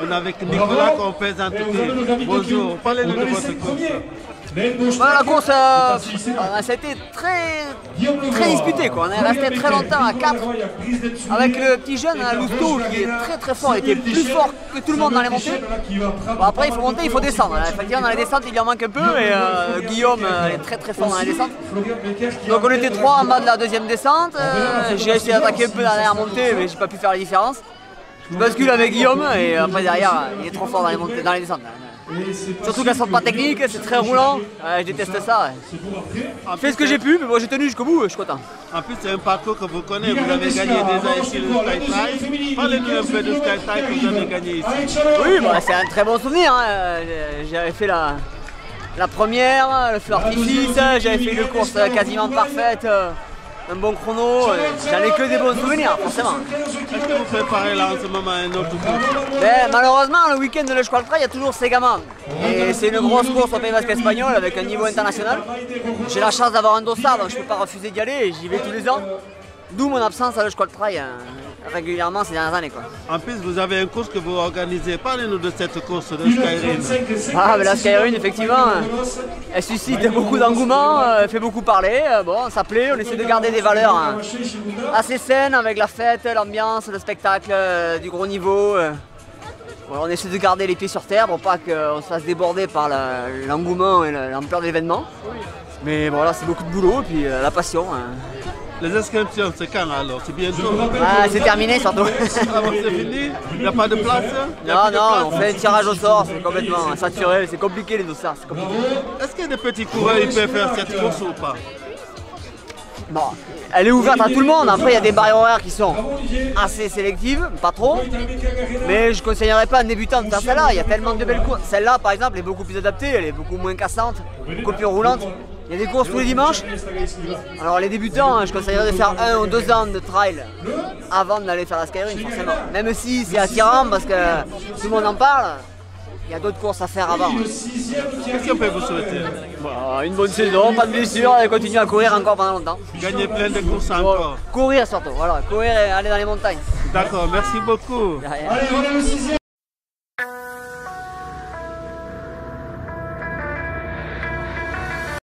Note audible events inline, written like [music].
On est avec Nicolas qu'on présente. Bonjour, parlez-nous de votre course. Voilà, la course, euh, euh, ça a été très, très disputé. Quoi. On est resté très longtemps à 4 avec le petit jeune, hein, Lousteau, qui est très très fort. Il était plus fort que tout le monde dans les montées. Bon, après, il faut monter, il faut descendre. Effectivement, dans les descentes, il en manque un peu. Et euh, Guillaume est très très fort dans les descentes. Donc, on était trois en bas de la deuxième descente. j'ai essayé d'attaquer un peu dans la dernière montée, mais j'ai pas pu faire la différence. Je bascule avec Guillaume et après derrière, il est trop fort dans les, montées, dans les descentes. Surtout qu'elles sont pas techniques, c'est très roulant. je déteste ça. Je fais ce que j'ai pu, mais moi j'ai tenu jusqu'au bout, je suis content. En plus, c'est un parcours que vous connaissez, vous avez gagné déjà ici le Sky Parlez-nous un peu de Sky que vous avez gagné ici. Oui, bah, c'est un très bon souvenir. Hein. J'avais fait la, la première, le feu artifice, j'avais fait une course quasiment parfaite un bon chrono, euh, j'en ai que des bons souvenirs, forcément. Est-ce que vous préparez là en ce moment un autre course ben, Malheureusement, le week-end de l'Eschqual il y a toujours Segaman. Et c'est une grosse course au Pays Basque espagnol avec un niveau international. J'ai la chance d'avoir un dossard, donc je ne peux pas refuser d'y aller et j'y vais tous les ans. D'où mon absence à l'Eschqual Trail régulièrement ces dernières années. Quoi. En plus, vous avez un course que vous organisez. Parlez-nous de cette course de Skyrun. Ah, mais la Skyrun, effectivement, elle suscite beaucoup d'engouement, elle fait beaucoup parler. Bon, ça plaît, on essaie de garder des valeurs hein, assez saines avec la fête, l'ambiance, le spectacle euh, du gros niveau. on essaie de garder les pieds sur terre pour pas qu'on se fasse déborder par l'engouement et l'ampleur de l'événement. Mais voilà, c'est beaucoup de boulot et puis euh, la passion. Hein. Les inscriptions, c'est quand alors? C'est bientôt? Ah, c'est terminé surtout. [laughs] ah c'est fini Il n'y a pas de place Non, non, on fait un tirage au sort, c'est complètement saturé, c'est compliqué les dossards, Est-ce qu'il y a des petits coureurs qui peuvent faire cette course ou pas? Bon, elle est ouverte à tout le monde. Après, il y a des barrières horaires qui sont assez sélectives, pas trop. Mais je ne conseillerais pas à un débutant de faire celle-là. Il y a tellement de belles courses. Celle-là, par exemple, est beaucoup plus adaptée. Elle est beaucoup moins cassante, beaucoup plus roulante. Il y a des courses tous les dimanches. Alors les débutants, hein, je conseillerais de faire un ou deux ans de trail avant d'aller faire la Skyrun forcément. Même si c'est attirant parce que tout le monde en parle, il y a d'autres courses à faire avant. Qu'est-ce qu'on peut vous souhaiter bah, Une bonne saison, pas de blessure et continuer à courir encore pendant longtemps. Gagner plein de courses encore. courir surtout, voilà, courir et aller dans les montagnes. D'accord, merci beaucoup.